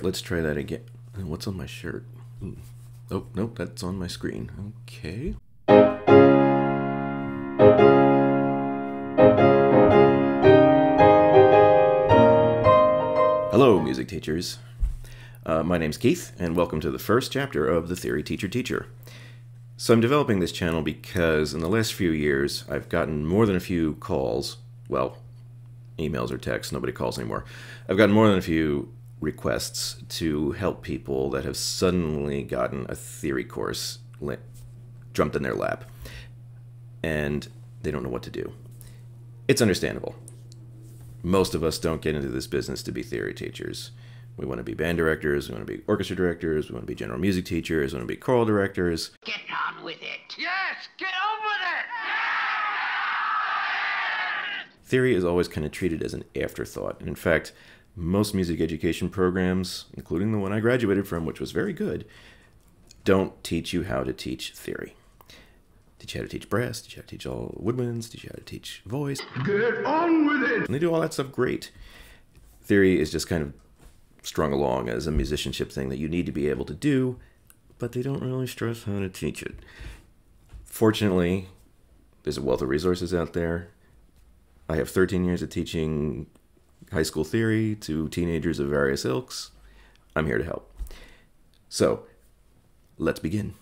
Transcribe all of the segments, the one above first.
right, let's try that again. What's on my shirt? Hmm. Oh, nope, that's on my screen. Okay. Hello, music teachers. Uh, my name's Keith, and welcome to the first chapter of The Theory Teacher Teacher. So, I'm developing this channel because in the last few years, I've gotten more than a few calls. Well, emails or texts, nobody calls anymore. I've gotten more than a few requests to help people that have suddenly gotten a theory course jumped in their lap and they don't know what to do. It's understandable. Most of us don't get into this business to be theory teachers. We want to be band directors, we want to be orchestra directors, we want to be general music teachers, we want to be choral directors. Get on with it. Yes, get on with it. Theory is always kind of treated as an afterthought. In fact, most music education programs, including the one I graduated from, which was very good, don't teach you how to teach theory. Teach you how to teach brass, teach you how to teach all woodwinds, teach you how to teach voice. Get on with it! And they do all that stuff great. Theory is just kind of strung along as a musicianship thing that you need to be able to do, but they don't really stress how to teach it. Fortunately, there's a wealth of resources out there. I have 13 years of teaching high school theory to teenagers of various ilks. I'm here to help. So, let's begin.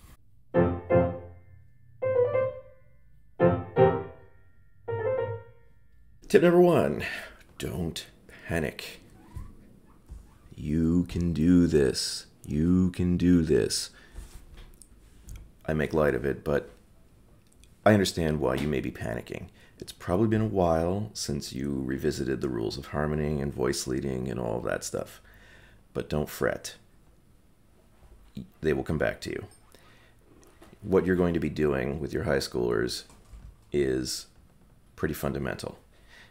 Tip number one don't panic. You can do this. You can do this. I make light of it, but I understand why you may be panicking. It's probably been a while since you revisited the rules of harmony and voice leading and all of that stuff. But don't fret. They will come back to you. What you're going to be doing with your high schoolers is pretty fundamental.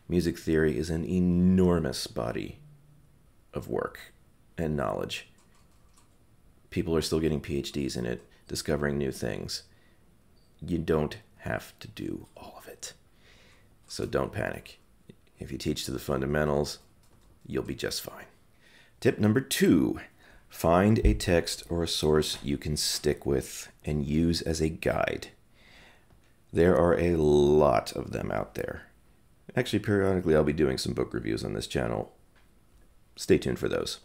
Music theory is an enormous body of work and knowledge. People are still getting PhDs in it, discovering new things. You don't have to do all. So don't panic. If you teach to the fundamentals, you'll be just fine. Tip number two find a text or a source you can stick with and use as a guide. There are a lot of them out there. Actually, periodically, I'll be doing some book reviews on this channel. Stay tuned for those.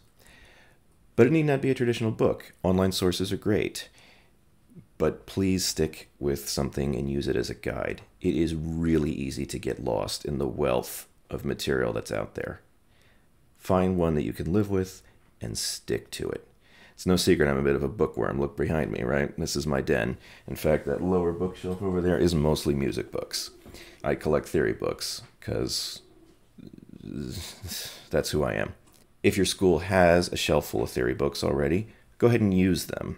But it need not be a traditional book. Online sources are great but please stick with something and use it as a guide. It is really easy to get lost in the wealth of material that's out there. Find one that you can live with and stick to it. It's no secret I'm a bit of a bookworm. Look behind me, right? This is my den. In fact, that lower bookshelf over there is mostly music books. I collect theory books because that's who I am. If your school has a shelf full of theory books already, go ahead and use them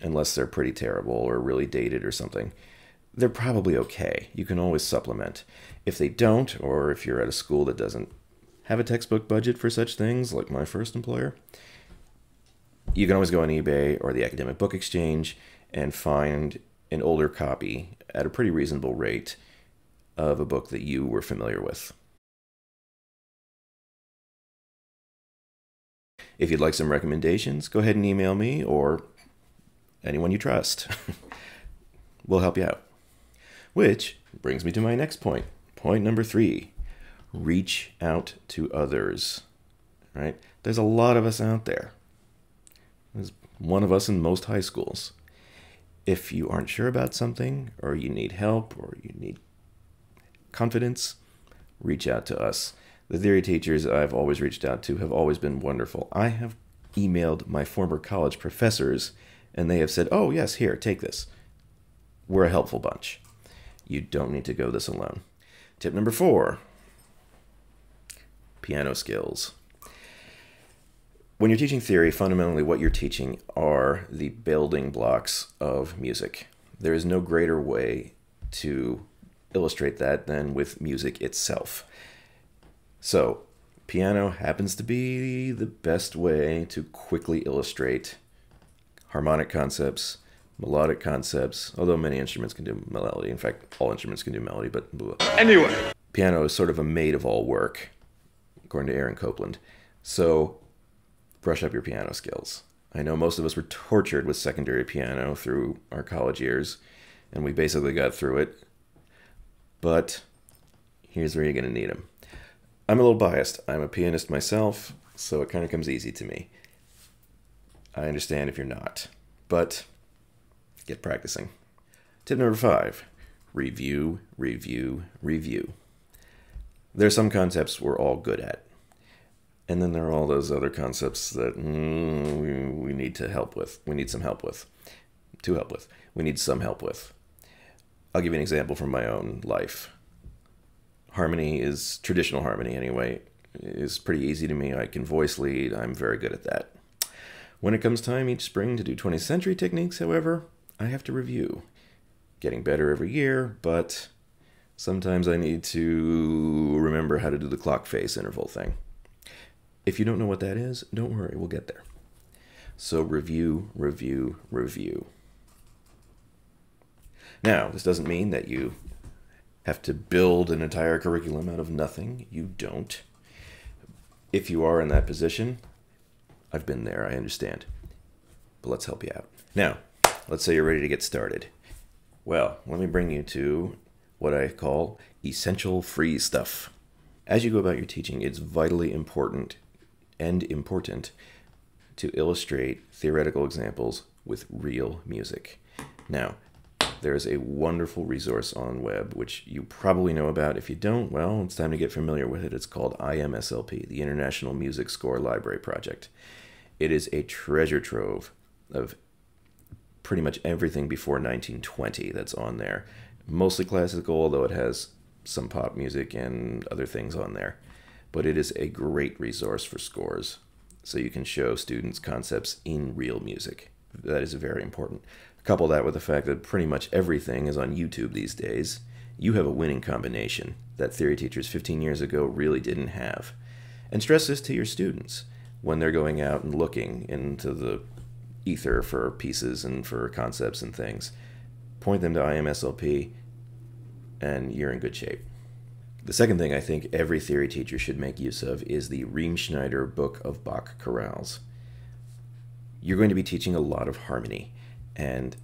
unless they're pretty terrible or really dated or something. They're probably okay. You can always supplement. If they don't, or if you're at a school that doesn't have a textbook budget for such things, like my first employer, you can always go on eBay or the Academic Book Exchange and find an older copy at a pretty reasonable rate of a book that you were familiar with. If you'd like some recommendations, go ahead and email me or anyone you trust will help you out. Which brings me to my next point. Point number three reach out to others. Right? There's a lot of us out there. There's one of us in most high schools. If you aren't sure about something, or you need help, or you need confidence, reach out to us. The theory teachers I've always reached out to have always been wonderful. I have emailed my former college professors and they have said, oh, yes, here, take this. We're a helpful bunch. You don't need to go this alone. Tip number four piano skills. When you're teaching theory, fundamentally what you're teaching are the building blocks of music. There is no greater way to illustrate that than with music itself. So, piano happens to be the best way to quickly illustrate harmonic concepts, melodic concepts, although many instruments can do melody. In fact, all instruments can do melody, but anyway, piano is sort of a maid of all work, according to Aaron Copland. So brush up your piano skills. I know most of us were tortured with secondary piano through our college years, and we basically got through it. But here's where you're going to need them. I'm a little biased. I'm a pianist myself, so it kind of comes easy to me. I understand if you're not, but get practicing. Tip number five review, review, review. There are some concepts we're all good at. And then there are all those other concepts that mm, we, we need to help with. We need some help with. To help with. We need some help with. I'll give you an example from my own life. Harmony is traditional harmony anyway, is pretty easy to me. I can voice lead. I'm very good at that. When it comes time each spring to do 20th century techniques, however, I have to review. Getting better every year, but sometimes I need to remember how to do the clock face interval thing. If you don't know what that is, don't worry, we'll get there. So review, review, review. Now, this doesn't mean that you have to build an entire curriculum out of nothing. You don't. If you are in that position, I've been there, I understand. But let's help you out. Now, let's say you're ready to get started. Well, let me bring you to what I call essential free stuff. As you go about your teaching, it's vitally important and important to illustrate theoretical examples with real music. Now, there is a wonderful resource on web which you probably know about. If you don't, well, it's time to get familiar with it. It's called IMSLP, the International Music Score Library Project. It is a treasure trove of pretty much everything before 1920 that's on there. Mostly classical, although it has some pop music and other things on there but it is a great resource for scores. So you can show students concepts in real music. That is very important. Couple that with the fact that pretty much everything is on YouTube these days. You have a winning combination that theory teachers 15 years ago really didn't have. And stress this to your students when they're going out and looking into the ether for pieces and for concepts and things. Point them to IMSLP, and you're in good shape. The second thing I think every theory teacher should make use of is the Riemenschneider Book of Bach Chorales. You're going to be teaching a lot of harmony, and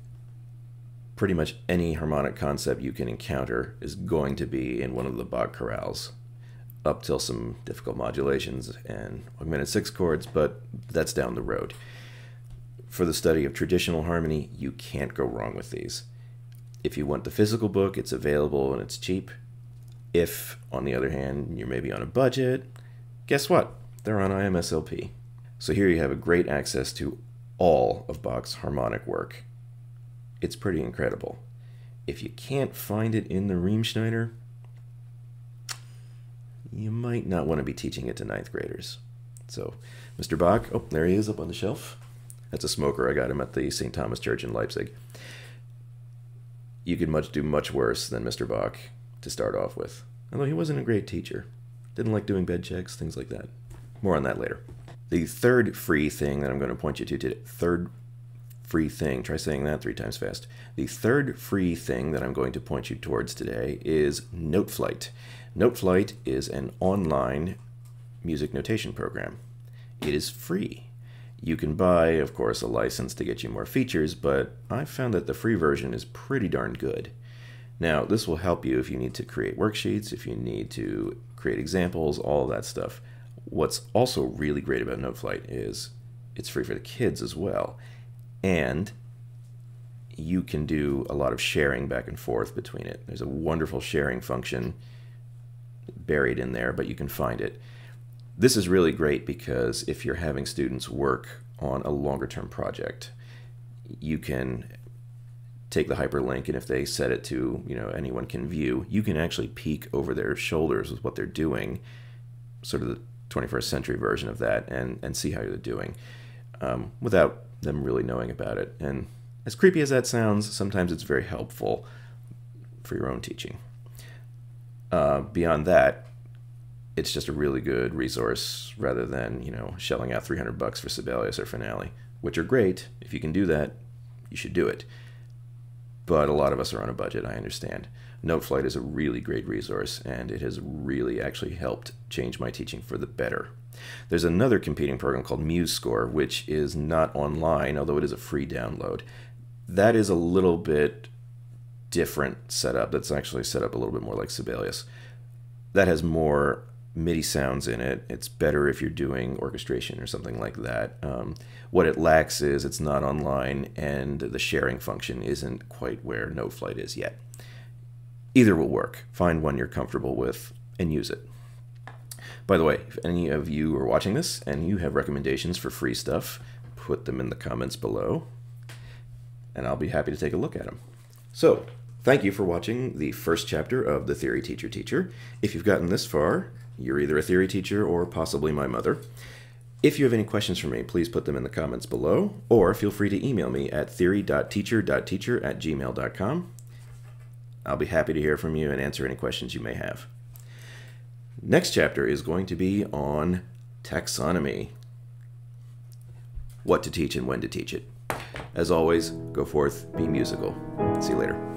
pretty much any harmonic concept you can encounter is going to be in one of the Bach chorales, up till some difficult modulations and augmented six chords, but that's down the road. For the study of traditional harmony, you can't go wrong with these. If you want the physical book, it's available and it's cheap. If, on the other hand, you're maybe on a budget, guess what? They're on IMSLP. So here you have a great access to all of Bach's harmonic work. It's pretty incredible. If you can't find it in the Riemenschneider, you might not want to be teaching it to ninth graders. So, Mr. Bach, oh, there he is up on the shelf. That's a smoker. I got him at the St. Thomas Church in Leipzig. You could much do much worse than Mr. Bach to start off with. Although he wasn't a great teacher. Didn't like doing bed checks, things like that. More on that later. The third free thing that I'm going to point you to today, third free thing, try saying that three times fast. The third free thing that I'm going to point you towards today is Noteflight. Noteflight is an online music notation program. It is free. You can buy, of course, a license to get you more features, but I've found that the free version is pretty darn good. Now, this will help you if you need to create worksheets, if you need to create examples, all that stuff. What's also really great about Noteflight is it's free for the kids as well. And you can do a lot of sharing back and forth between it. There's a wonderful sharing function buried in there, but you can find it. This is really great because if you're having students work on a longer term project, you can take the hyperlink and if they set it to you know anyone can view you can actually peek over their shoulders with what they're doing sort of the 21st century version of that and and see how they're doing um, without them really knowing about it and as creepy as that sounds sometimes it's very helpful for your own teaching uh, beyond that it's just a really good resource rather than you know shelling out 300 bucks for sibelius or finale which are great if you can do that you should do it but a lot of us are on a budget, I understand. Noteflight is a really great resource, and it has really actually helped change my teaching for the better. There's another competing program called MuseScore, which is not online, although it is a free download. That is a little bit different setup. That's actually set up a little bit more like Sibelius. That has more MIDI sounds in it. It's better if you're doing orchestration or something like that. Um, what it lacks is it's not online, and the sharing function isn't quite where NoteFlight is yet. Either will work. Find one you're comfortable with and use it. By the way, if any of you are watching this and you have recommendations for free stuff, put them in the comments below, and I'll be happy to take a look at them. So, thank you for watching the first chapter of The Theory Teacher Teacher. If you've gotten this far, you're either a theory teacher or possibly my mother. If you have any questions for me, please put them in the comments below, or feel free to email me at theory.teacher.teacher at gmail.com. I'll be happy to hear from you and answer any questions you may have. Next chapter is going to be on taxonomy. What to teach and when to teach it. As always, go forth, be musical. See you later.